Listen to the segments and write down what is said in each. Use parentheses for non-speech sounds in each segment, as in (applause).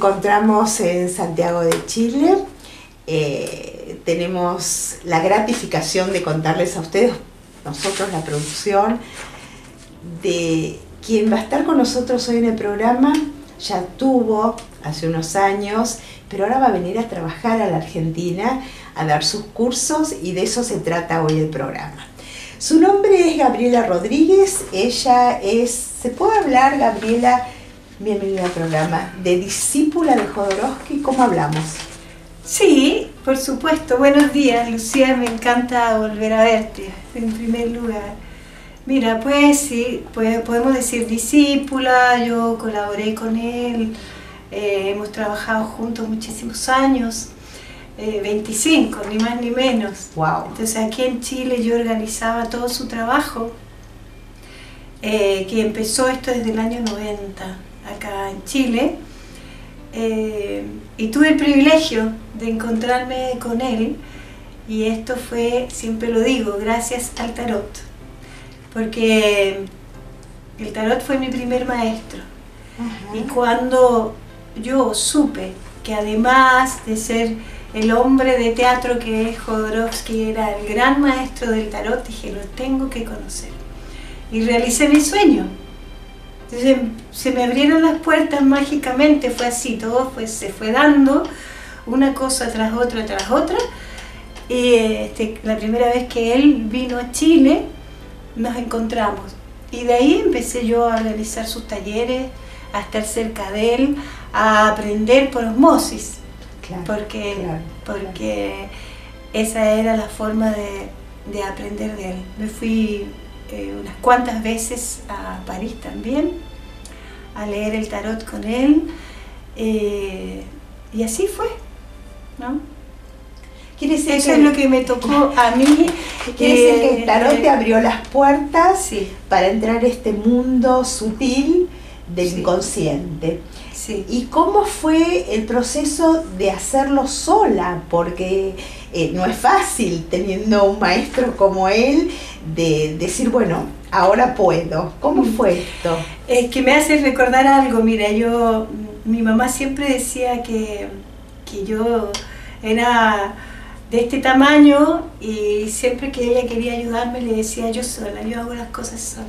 Encontramos en Santiago de Chile. Eh, tenemos la gratificación de contarles a ustedes, nosotros la producción, de quien va a estar con nosotros hoy en el programa. Ya tuvo hace unos años, pero ahora va a venir a trabajar a la Argentina, a dar sus cursos y de eso se trata hoy el programa. Su nombre es Gabriela Rodríguez, ella es, ¿se puede hablar, Gabriela? Bienvenida al programa, de discípula de Jodorowsky, ¿cómo hablamos? Sí, por supuesto. Buenos días, Lucía, me encanta volver a verte, en primer lugar. Mira, pues sí, pues, podemos decir discípula, yo colaboré con él, eh, hemos trabajado juntos muchísimos años. 25, eh, ni más ni menos. Wow. Entonces aquí en Chile yo organizaba todo su trabajo, eh, que empezó esto desde el año 90, acá en Chile. Eh, y tuve el privilegio de encontrarme con él, y esto fue, siempre lo digo, gracias al tarot, porque el tarot fue mi primer maestro. Y cuando yo supe que además de ser el hombre de teatro que es Jodorowsky era el gran maestro del tarot, dije, lo tengo que conocer. Y realicé mi sueño. Entonces se me abrieron las puertas mágicamente, fue así, todo fue, se fue dando una cosa tras otra, tras otra. Y este, la primera vez que él vino a Chile, nos encontramos. Y de ahí empecé yo a realizar sus talleres, a estar cerca de él, a aprender por osmosis porque, porque esa era la forma de, aprender de él. Me fui eh, unas cuantas veces a París también, a leer el tarot con él, eh, y así fue, ¿no? Quiere decir Eso es lo que me tocó (laughs) a mí. Quiere decir que el tarot te abrió las puertas para entrar a este mundo sutil del inconsciente. ¿Y cómo fue el proceso de hacerlo sola? Porque eh, no es fácil teniendo un maestro como él de decir, bueno, ahora puedo. ¿Cómo mm. fue esto? Es que me hace recordar algo, mira, yo, mi mamá siempre decía que, que yo era de este tamaño y siempre que ella quería ayudarme le decía yo sola, yo hago las cosas sola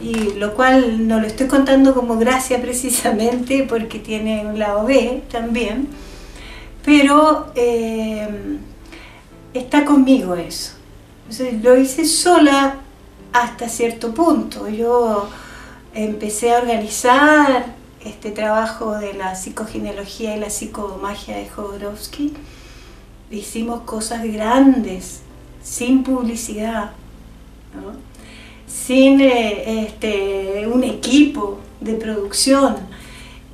y lo cual no lo estoy contando como gracia (laughs) precisamente porque tiene un lado B también, pero eh, está conmigo eso. lo hice sola hasta cierto punto. Yo empecé a organizar este trabajo de la psicogenealogía y la psicomagia de Jodorowsky. Hicimos cosas grandes, sin publicidad. ¿no? sin eh, este, un equipo de producción.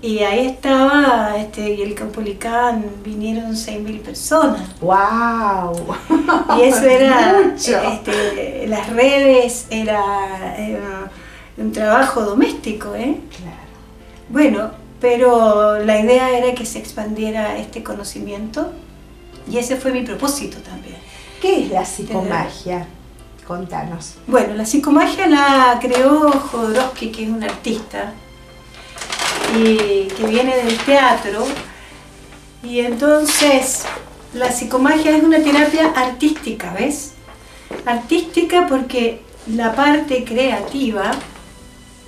Y ahí estaba, este, y el Campolicán vinieron 6.000 personas. ¡Wow! Y eso era, (laughs) este, las redes, era, un trabajo doméstico, ¿eh? Claro. Bueno, pero la idea era que se expandiera este conocimiento y ese fue mi propósito también. ¿Qué es la psicomagia? Contanos. Bueno, la psicomagia la creó Jodorowsky, que es un artista y que viene del teatro. Y entonces la psicomagia es una terapia artística, ¿ves? Artística porque la parte creativa,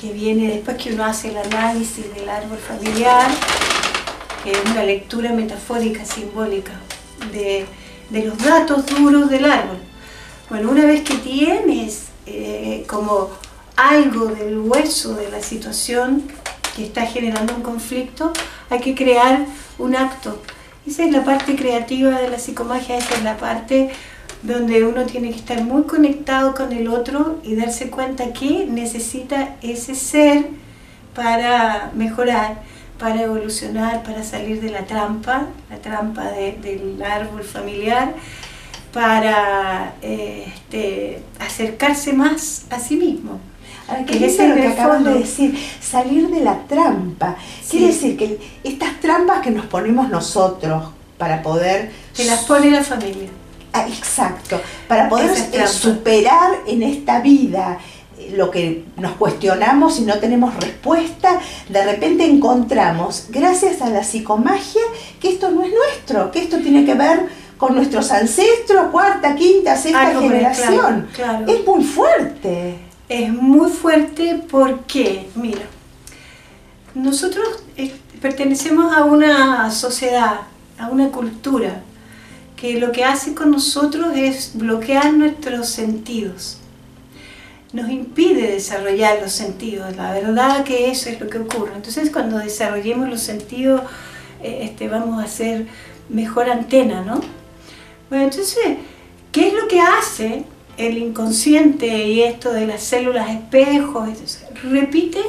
que viene después que uno hace el análisis del árbol familiar, que es una lectura metafórica, simbólica, de, de los datos duros del árbol bueno, una vez que tienes eh, como algo del hueso de la situación que está generando un conflicto, hay que crear un acto. Esa es la parte creativa de la psicomagia, esa es la parte donde uno tiene que estar muy conectado con el otro y darse cuenta que necesita ese ser para mejorar, para evolucionar, para salir de la trampa, la trampa del árbol familiar para este, acercarse más a sí mismo. Ahora, ¿qué es lo que acabas de decir? Salir de la trampa. Quiere decir que estas trampas que nos ponemos nosotros para poder... Que las pone la familia. Ah, exacto. Para poder eh, superar en esta vida lo que nos cuestionamos y no tenemos respuesta, de repente encontramos, gracias a la psicomagia, que esto no es nuestro, que esto tiene que ver con nuestros ancestros, cuarta, quinta, sexta generación. Es muy fuerte. Es muy fuerte porque, mira, nosotros eh, pertenecemos a una sociedad, a una cultura, que lo que hace con nosotros es bloquear nuestros sentidos. Nos impide desarrollar los sentidos. La verdad que eso es lo que ocurre. Entonces cuando desarrollemos los sentidos, eh, este, vamos a ser mejor antena, ¿no? Bueno, entonces, ¿qué es lo que hace el inconsciente y esto de las células espejos? Repite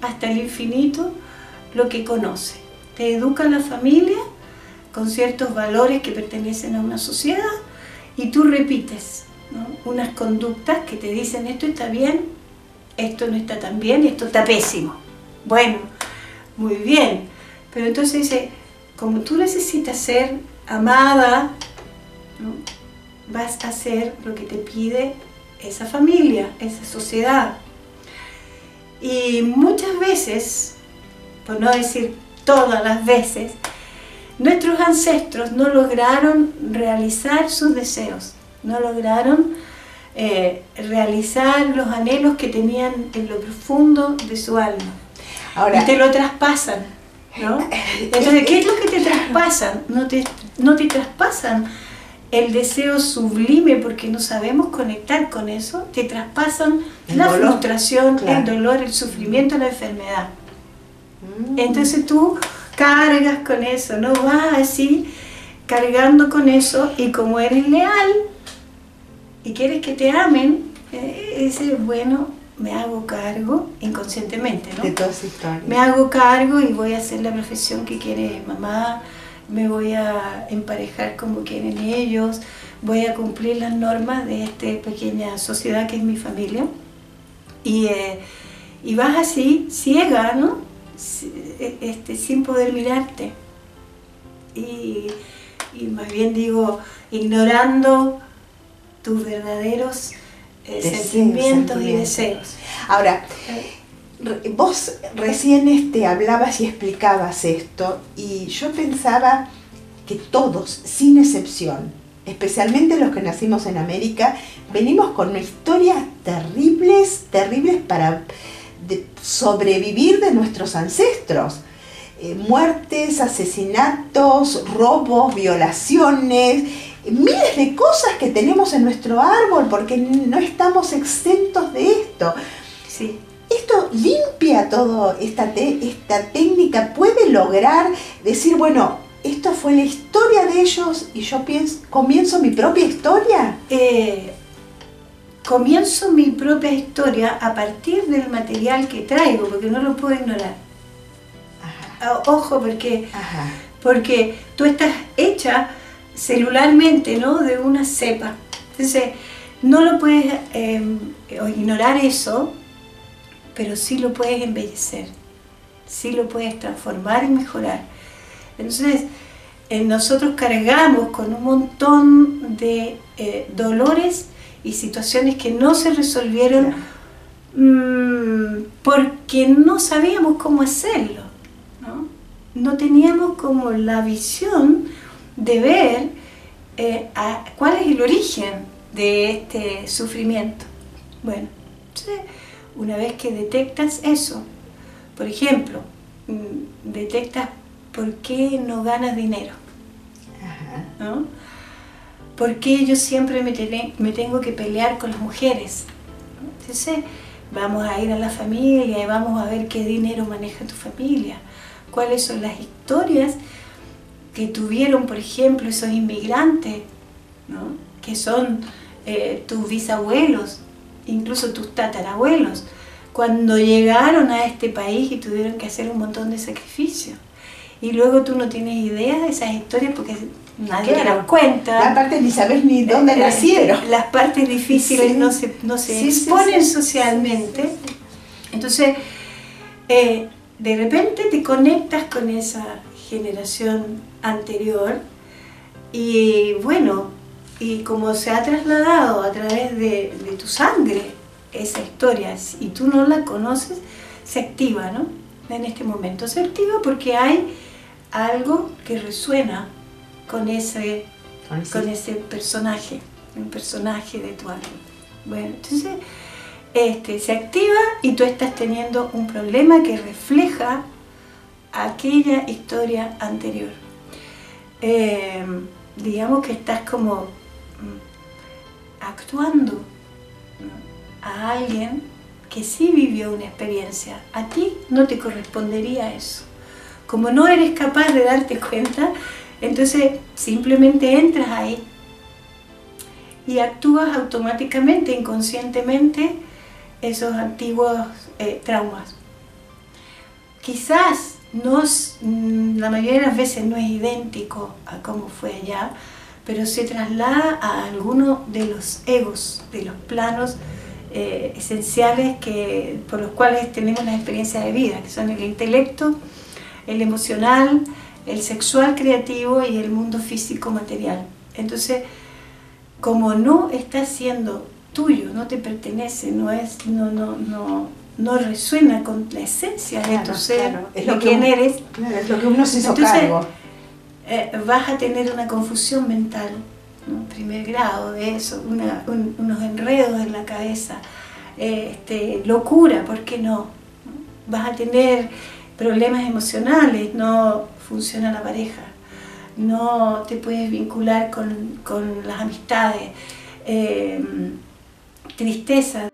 hasta el infinito lo que conoce. Te educa la familia con ciertos valores que pertenecen a una sociedad y tú repites unas conductas que te dicen esto está bien, esto no está tan bien, esto está pésimo. Bueno, muy bien, pero entonces dice, como tú necesitas ser amada, vas a hacer lo que te pide esa familia, esa sociedad. Y muchas veces, por no decir todas las veces, nuestros ancestros no lograron realizar sus deseos, no lograron eh, realizar los anhelos que tenían en lo profundo de su alma. Ahora, y te lo traspasan. ¿no? Entonces, ¿qué es lo que te traspasan? No te, no te traspasan el deseo sublime porque no sabemos conectar con eso, te traspasan la frustración, el dolor, el sufrimiento, la enfermedad. Mm. Entonces tú cargas con eso, no vas así cargando con eso y como eres leal y quieres que te amen, eh, ese bueno, me hago cargo inconscientemente, ¿no? De toda esa historia. Me hago cargo y voy a hacer la profesión que quiere mamá, me voy a emparejar como quieren ellos, voy a cumplir las normas de esta pequeña sociedad que es mi familia. Y, eh, y vas así, ciega, ¿no? E, este, sin poder mirarte. Y, y más bien digo, ignorando tus verdaderos eh, sentimientos y deseos. Ahora, eh, vos recién este, hablabas y explicabas esto y yo pensaba que todos, sin excepción, especialmente los que nacimos en América, venimos con historias terribles, terribles para sobrevivir de nuestros ancestros. Eh, muertes, asesinatos, robos, violaciones, miles de cosas que tenemos en nuestro árbol porque no estamos exentos de esto. Sí esto limpia toda esta, esta técnica, puede lograr decir, bueno, esto fue la historia de ellos y yo pienso, comienzo mi propia historia. Eh, comienzo mi propia historia a partir del material que traigo, porque no lo puedo ignorar. Ah, ojo, porque, porque tú estás hecha celularmente, ¿no? De una cepa. Entonces, no lo puedes eh, ignorar eso pero sí lo puedes embellecer, sí lo puedes transformar y mejorar. Entonces, eh, nosotros cargamos con un montón de eh, dolores y situaciones que no se resolvieron mm, porque no sabíamos cómo hacerlo, ¿no? no teníamos como la visión de ver eh, cuál es el origen de este sufrimiento. Bueno, una vez que detectas eso, por ejemplo, mm, detectas por qué no ganas dinero. ¿no? ¿Por qué yo siempre me, tengo que pelear con las mujeres? Entonces, vamos a ir a la familia y vamos a ver qué dinero maneja tu familia, cuáles son las historias que tuvieron, por ejemplo, esos inmigrantes, ¿no? que son eh, tus bisabuelos, incluso tus tatarabuelos, cuando llegaron a este país y tuvieron que hacer un montón de sacrificios. Y luego tú no tienes idea de esas historias porque nadie te las cuenta. Las partes ni sabes ni dónde eh, nacieron. Las partes difíciles no se, no se exponen socialmente. Entonces, eh, de repente te conectas con esa generación anterior y bueno, y como se ha trasladado a través de, tu sangre, esa historia y tú no la conoces, se activa, ¿no? En este momento se activa porque hay algo que resuena con ese, con ese personaje, un personaje de tu alma. Bueno, entonces este, se activa y tú estás teniendo un problema que refleja aquella historia anterior. Eh, digamos que estás como mm, actuando a alguien que sí vivió una experiencia. A ti no te correspondería eso. Como no eres capaz de darte cuenta, entonces simplemente entras ahí y actúas automáticamente, inconscientemente, esos antiguos eh, traumas. Quizás no, mm, la mayoría de las veces no es idéntico a cómo fue allá, pero se traslada a alguno de los egos, de los planos eh, esenciales que, por los cuales tenemos las experiencias de vida, que son el intelecto, el emocional, el sexual creativo y el mundo físico material. Entonces, como no está siendo tuyo, no te pertenece, no es, no, no, no, no resuena con la esencia de tu ser, es lo de quién eres. es lo que uno se hizo cargo. Eh, vas a tener una confusión mental primer grado de eso, unos enredos en la cabeza, este, locura, ¿por qué no? Vas a tener problemas emocionales, no funciona la pareja, no te puedes vincular con, las amistades, em, tristeza.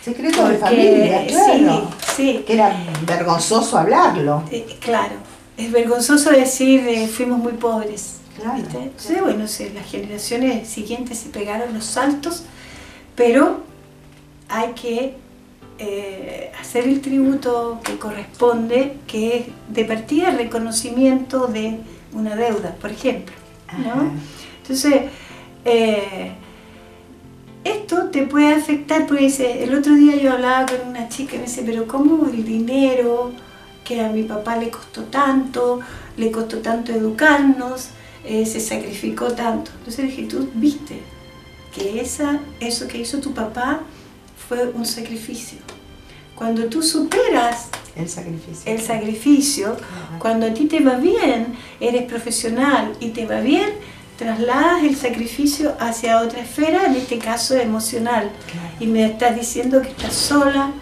Secreto de familia, claro. Sí, Que era vergonzoso hablarlo. Eh, claro, es vergonzoso decir eh, fuimos muy pobres Claro, bueno, las generaciones siguientes se pegaron los saltos, pero hay que eh, hacer el tributo que corresponde, que es de partida el reconocimiento de una deuda, por ejemplo. Entonces, eh, esto te puede afectar, porque el otro día yo hablaba con una chica y me dice, pero ¿cómo el dinero que a mi papá le costó tanto, le costó tanto educarnos, eh, se sacrificó tanto. Entonces dije, tú viste que esa, eso que hizo tu papá fue un sacrificio. Cuando tú superas el sacrificio, el sacrificio cuando a ti te va bien, eres profesional y te va bien, trasladas el sacrificio hacia otra esfera, en este caso emocional. Y me estás diciendo que estás sola,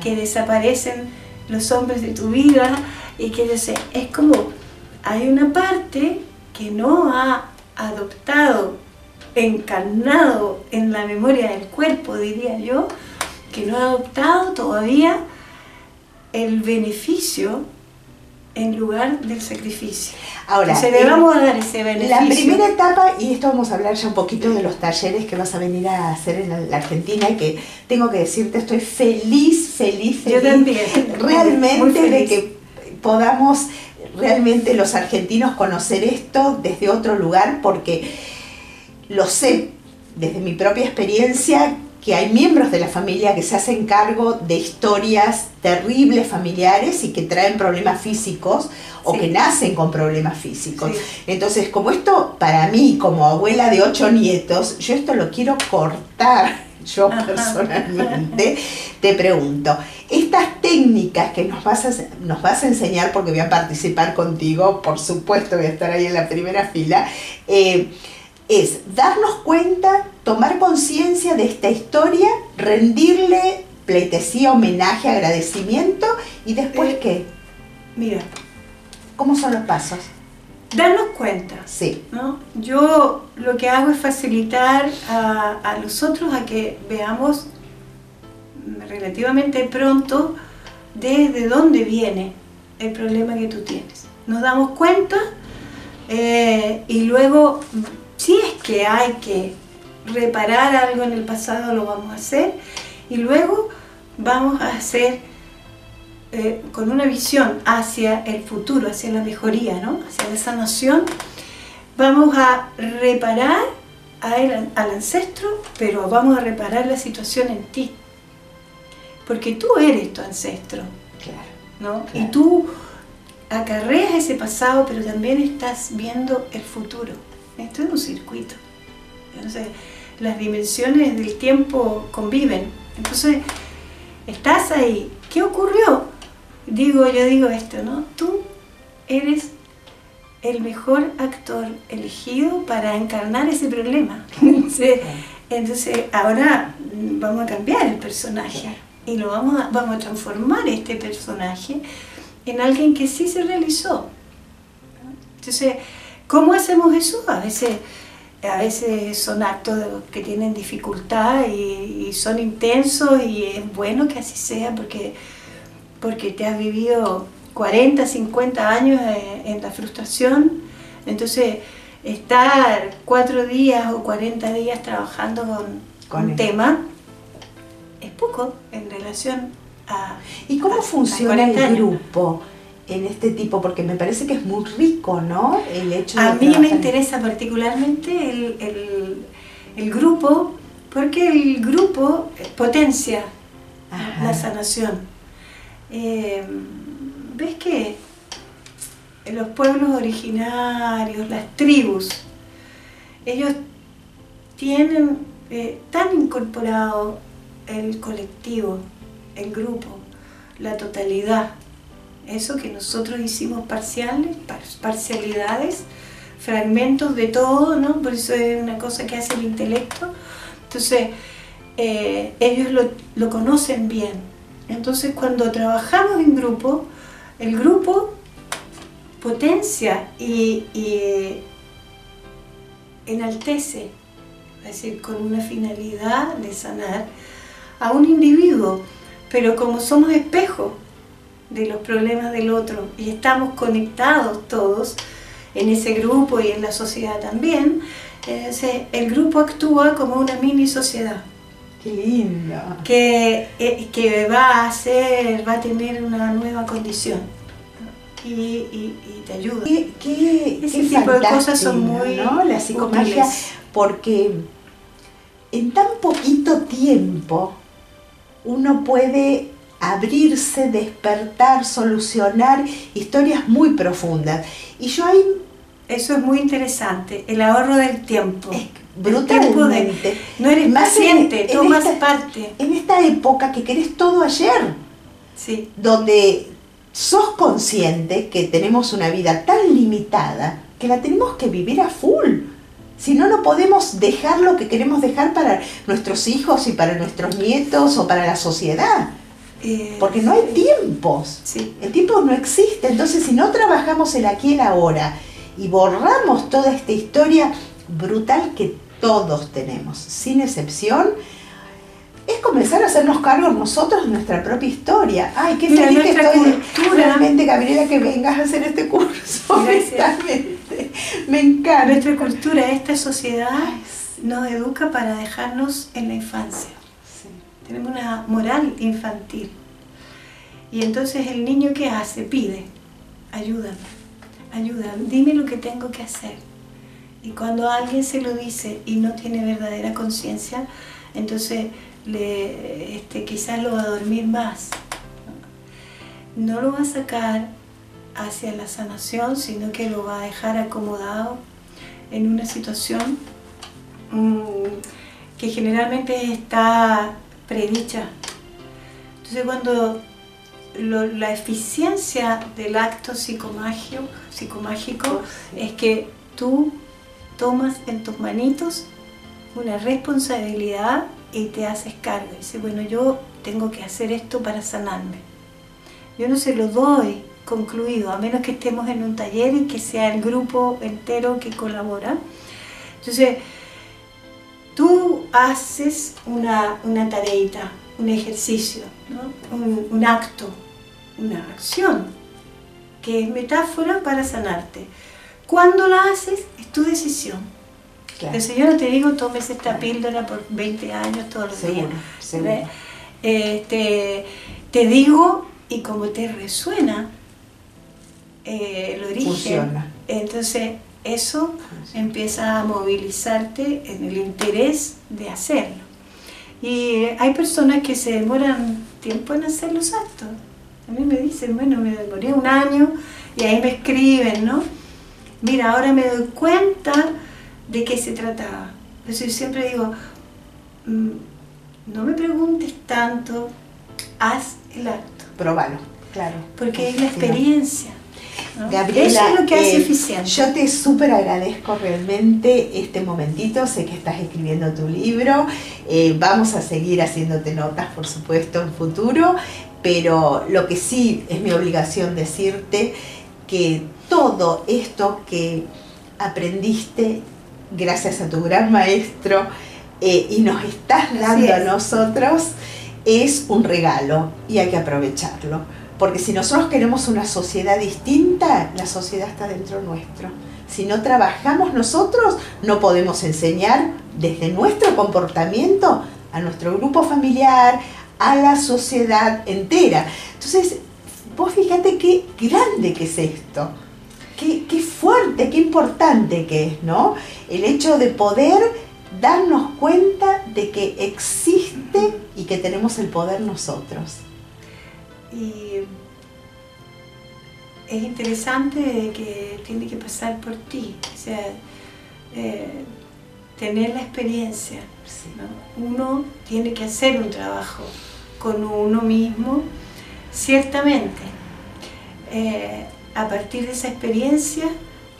que desaparecen los hombres de tu vida y que yo sé, es como hay una parte que no ha adoptado, encarnado en la memoria del cuerpo, diría yo, que no ha adoptado todavía el beneficio en lugar del sacrificio. Ahora, se le vamos a dar ese beneficio. La primera etapa, y esto vamos a hablar ya un poquito de los talleres que vas a venir a hacer en la Argentina, y que tengo que decirte, estoy feliz, feliz, feliz. Yo también. Realmente de que podamos realmente los argentinos conocer esto desde otro lugar porque lo sé desde mi propia experiencia que hay miembros de la familia que se hacen cargo de historias terribles familiares y que traen problemas físicos o que nacen con problemas físicos. Entonces, como esto para mí, como abuela de ocho nietos, yo esto lo quiero cortar (laughs) yo personalmente, te pregunto, estas técnicas que nos vas, a, nos vas a enseñar, porque voy a participar contigo, por supuesto voy a estar ahí en la primera fila, eh, es darnos cuenta, tomar conciencia de esta historia, rendirle pleitesía, homenaje, agradecimiento y después eh, qué? Mira. ¿Cómo son los pasos? darnos cuenta. Sí. ¿no? Yo lo que hago es facilitar a, a los otros a que veamos relativamente pronto desde dónde viene el problema que tú tienes. Nos damos cuenta eh, y luego, si es que hay que reparar algo en el pasado, lo vamos a hacer y luego vamos a hacer eh, con una visión hacia el futuro, hacia la mejoría, ¿no? hacia la sanación, vamos a reparar al ancestro, pero vamos a reparar la situación en ti. Porque tú eres tu ancestro. ¿no? Y tú acarreas ese pasado, pero también estás viendo el futuro. Esto es un circuito. Entonces, las dimensiones del tiempo conviven Entonces, estás ahí. ¿Qué ocurrió? Digo, yo digo esto, ¿no? Tú eres el mejor actor elegido para encarnar ese problema. (laughs) Entonces, ahora vamos a cambiar el personaje y lo vamos a, vamos a transformar este personaje en alguien que sí se realizó. Entonces, ¿cómo hacemos eso? A veces, a veces son actos que tienen dificultad y, son intensos y es bueno que así sea porque, porque te has vivido 40, 50 años en la frustración. Entonces, estar cuatro días o 40 días trabajando con, un tema es poco en relación a... ¿Y cómo funciona el grupo? En este tipo? Porque me parece que es muy rico, ¿no? El hecho a mí me interesa particularmente el, el, grupo, porque el grupo potencia la sanación. Eh, ¿Ves que los pueblos originarios, las tribus, ellos tienen eh, tan incorporado el colectivo, el grupo, la totalidad. Eso que nosotros hicimos parciales, parcialidades, fragmentos de todo, ¿no? Por eso es una cosa que hace el intelecto. Entonces, eh, ellos lo, lo conocen bien. Entonces, cuando trabajamos en grupo, el grupo potencia y, enaltece, es decir, con una finalidad de sanar a un individuo, pero como somos espejos de los problemas del otro y estamos conectados todos en ese grupo y en la sociedad también, eh, el grupo actúa como una mini sociedad. Qué linda. Que, eh, que va a ser, va a tener una nueva condición y, te ayuda. Qué, Ese tipo de cosas son muy ¿no? La psicomagia, porque en tan poquito tiempo uno puede abrirse, despertar, solucionar historias muy profundas. Y yo ahí... Eso es muy interesante, el ahorro del tiempo. brutalmente. no eres paciente, tomas parte. En esta época que querés todo ayer. Sí. Donde sos consciente que tenemos una vida tan limitada que la tenemos que vivir a full. Si no, no podemos dejar lo que queremos dejar para nuestros hijos y para nuestros nietos o para la sociedad. Eh, Porque no hay tiempos. El tiempo no existe. Entonces, si no trabajamos el aquí y el ahora y borramos toda esta historia brutal que todos tenemos, sin excepción, es comenzar a hacernos cargo nosotros de nuestra propia historia. Ay, qué feliz que estoy realmente, Gabriela, que vengas a hacer este curso. Me encanta. Nuestra cultura, esta sociedad nos educa para dejarnos en la infancia. Tenemos una moral infantil. Y entonces el niño que hace pide, ayúdame, ayúdame, dime lo que tengo que hacer. Y cuando alguien se lo dice y no tiene verdadera conciencia, entonces le, este, quizás lo va a dormir más. No lo va a sacar hacia la sanación, sino que lo va a dejar acomodado en una situación mm, que generalmente está predicha. Entonces cuando la eficiencia del acto psicomágico, psicomágico es que tú tomas en tus manitos una responsabilidad y te haces cargo. Dice, bueno, yo tengo que hacer esto para sanarme. Yo no se lo doy concluido, a menos que estemos en un taller y que sea el grupo entero que colabora. Entonces, tú haces una, una tareita, un ejercicio, un, un acto, una acción, que es metáfora para sanarte. Cuando la haces, es tu decisión Claro. yo no te digo tomes esta píldora por 20 años todos los días. Este, te digo, y como te resuena eh, el origen, entonces eso empieza a movilizarte en el interés de hacerlo. Y hay personas que se demoran tiempo en hacer los actos. A mí me dicen, bueno, me demoré un año y ahí me escriben, ¿no? Mira, ahora me doy cuenta de qué se trataba. Entonces yo siempre digo, mm, no me preguntes tanto, haz el acto. Probalo, claro. Porque es la experiencia. Gabriela, Eso es lo que hace eh, eficiente. yo te súper agradezco realmente este momentito, sé que estás escribiendo tu libro, eh, vamos a seguir haciéndote notas, por supuesto, en futuro, pero lo que sí es mi obligación decirte que todo esto que aprendiste gracias a tu gran maestro eh, y nos estás dando a nosotros es un regalo y hay que aprovecharlo. Porque si nosotros queremos una sociedad distinta, la sociedad está dentro nuestro. Si no trabajamos nosotros, no podemos enseñar desde nuestro comportamiento a nuestro grupo familiar, a la sociedad entera. Entonces, vos fíjate qué grande que es esto. Qué, qué fuerte, qué importante que es, ¿no? El hecho de poder darnos cuenta de que existe y que tenemos el poder nosotros. Y es interesante que tiene que pasar por ti, o sea, eh, tener la experiencia. ¿no? Uno tiene que hacer un trabajo con uno mismo, ciertamente. Eh, a partir de esa experiencia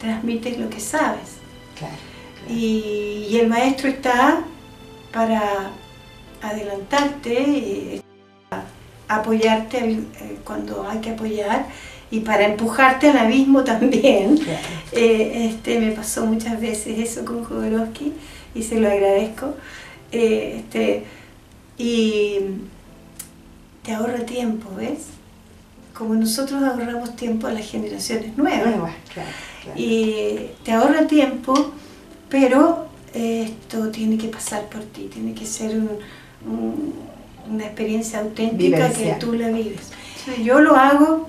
transmites lo que sabes. Claro. Y, y el maestro está para adelantarte, eh, apoyarte eh, cuando hay que apoyar y para empujarte al abismo (laughs) también. claro. Eh, este, me pasó muchas veces eso con Jodorowsky y se lo agradezco. Eh, este, y te ahorra tiempo, ¿ves? Como nosotros ahorramos tiempo a las generaciones nuevas. Nuevas, claro, claro. Y te ahorra tiempo, pero esto tiene que pasar por ti, tiene que ser un- un- una experiencia auténtica Vivencial. que tú la vives. Entonces, yo lo hago,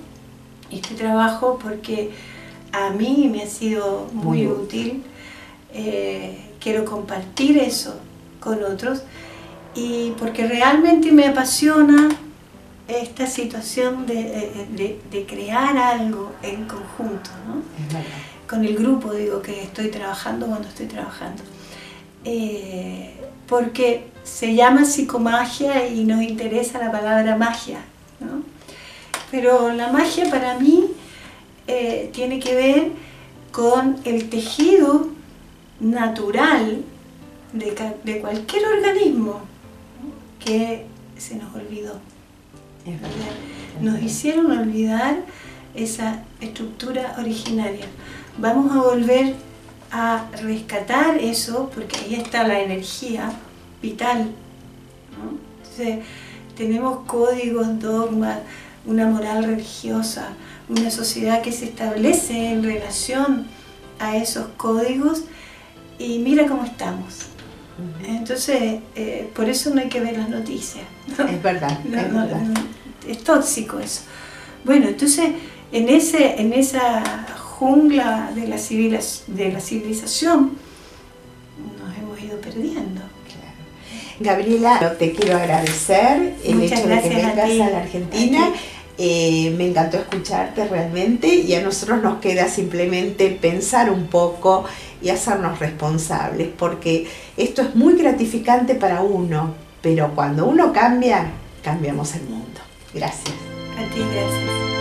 este trabajo, porque a mí me ha sido muy, Muy útil. Eh, quiero compartir eso con otros y porque realmente me apasiona esta situación de, de- crear algo en conjunto, ¿no? Con el grupo, digo, que estoy trabajando cuando estoy trabajando. Eh, porque se llama psicomagia y nos interesa la palabra magia, ¿no? Pero la magia para mí eh, tiene que ver con el tejido natural de, cualquier organismo ¿no? que se nos olvidó. Nos hicieron olvidar esa estructura originaria. Vamos a volver a rescatar eso porque ahí está la energía vital. ¿no? Entonces, tenemos códigos, dogmas, una moral religiosa, una sociedad que se establece en relación a esos códigos y mira cómo estamos. Entonces, eh, por eso no hay que ver las noticias. ¿no? Es verdad, No, es no, verdad. no, es tóxico eso. Bueno, entonces en, ese, en esa jungla de la, de la civilización nos hemos ido perdiendo. Claro. Gabriela, te quiero agradecer el Muchas hecho de que a vengas ti, a, la Argentina. a. Eh, me encantó escucharte realmente y a nosotros nos queda simplemente pensar un poco y hacernos responsables, porque esto es muy gratificante para uno, pero cuando uno cambia, cambiamos el mundo. Gracias. A ti, gracias.